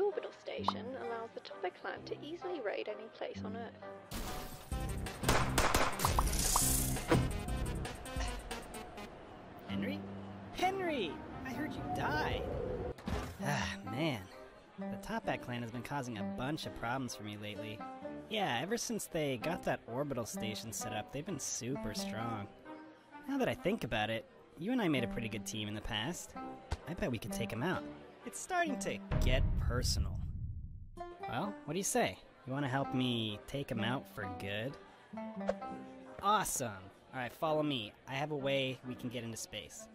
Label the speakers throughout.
Speaker 1: orbital station allows the Toppat clan to easily raid any place on Earth.
Speaker 2: Henry? Henry! I heard you died! Ah, man. The Toppat clan has been causing a bunch of problems for me lately. Yeah, ever since they got that orbital station set up, they've been super strong. Now that I think about it, you and I made a pretty good team in the past. I bet we could take them out. It's starting to get personal. Well, what do you say? You want to help me take him out for good? Awesome! Alright, follow me. I have a way we can get into space.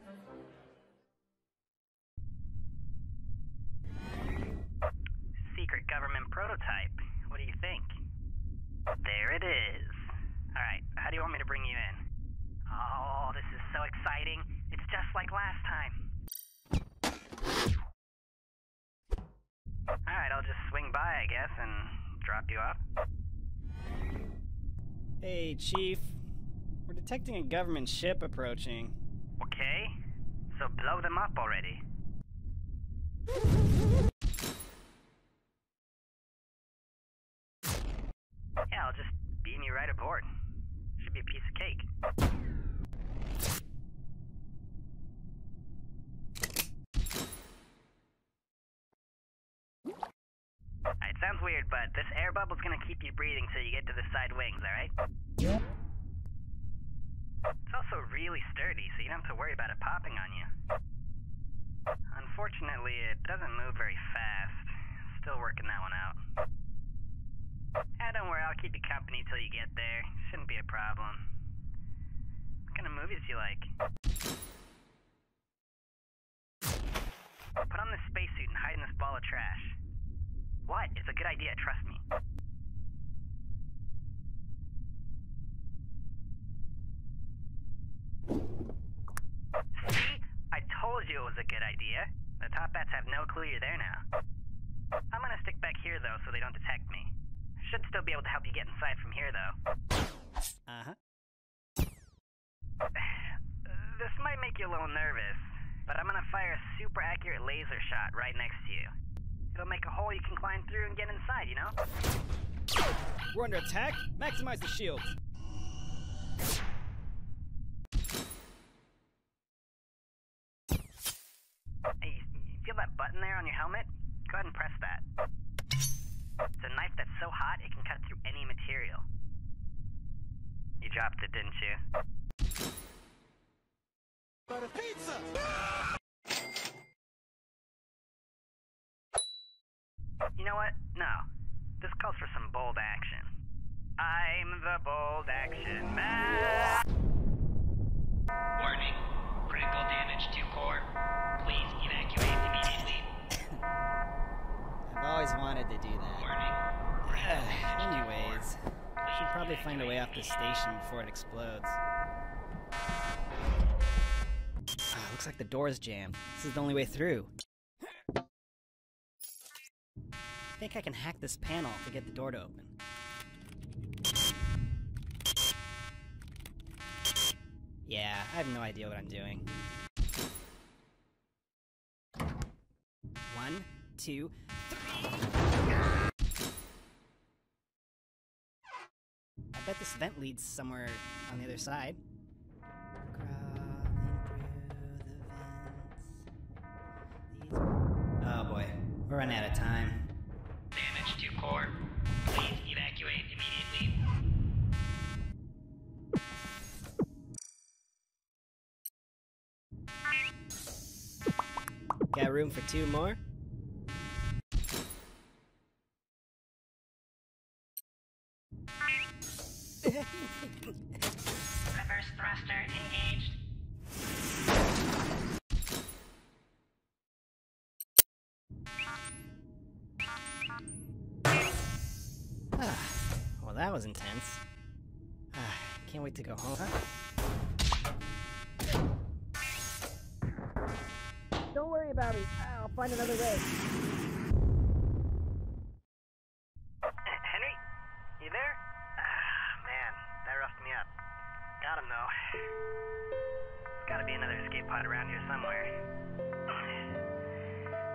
Speaker 3: Secret government prototype. What do you think? There it is. Alright, how do you want me to bring you in? Oh, this is so exciting. It's just like last time. Alright, I'll just swing by, I guess, and drop you off.
Speaker 2: Hey, Chief. We're detecting a government ship approaching.
Speaker 3: Okay? So blow them up already. Yeah, I'll just beam you right aboard. Should be a piece of cake. Alright, sounds weird, but this air bubble's gonna keep you breathing till you get to the side wings, alright? It's also really sturdy, so you don't have to worry about it popping on you. Unfortunately, it doesn't move very fast. Still working that one out. Ah, don't worry, I'll keep you company till you get there. Shouldn't be a problem. What kind of movies do you like? Put on this spacesuit and hide in this ball of trash. What? Idea, trust me. See? I told you it was a good idea. The Toppats have no clue you're there now. I'm gonna stick back here though so they don't detect me. Should still be able to help you get inside from here though.
Speaker 2: Uh huh.
Speaker 3: This might make you a little nervous, but I'm gonna fire a super accurate laser shot right next to you. It'll make a hole you can climb through and get inside, you know?
Speaker 2: We're under attack. Maximize the shields.
Speaker 3: Hey, you, you feel that button there on your helmet? Go ahead and press that. It's a knife that's so hot it can cut through any material. You dropped it, didn't you? You know what? No. This calls for some bold action. I'm the bold action man.
Speaker 4: Warning. Critical damage to core. Please evacuate immediately.
Speaker 2: I've always wanted to do that.
Speaker 4: Warning.
Speaker 2: Anyways, I should probably find a way off the station before it explodes. Ah, looks like the door's jammed. This is the only way through. I think I can hack this panel to get the door to open. Yeah, I have no idea what I'm doing. One, two, three. I bet this vent leads somewhere on the other side. Oh boy, we're running out of time.
Speaker 4: Please evacuate immediately.
Speaker 2: Got room for two more? That was intense. Ah, can't wait to go home. Huh? Don't worry about me. I'll find another way.
Speaker 3: Henry? You there? Ah, man, that roughed me up. Got him, though. There's gotta be another escape pod around here somewhere.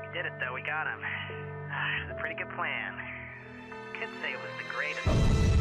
Speaker 3: We did it though, we got him. Ah, it was a pretty good plan. Could say it was the greatest.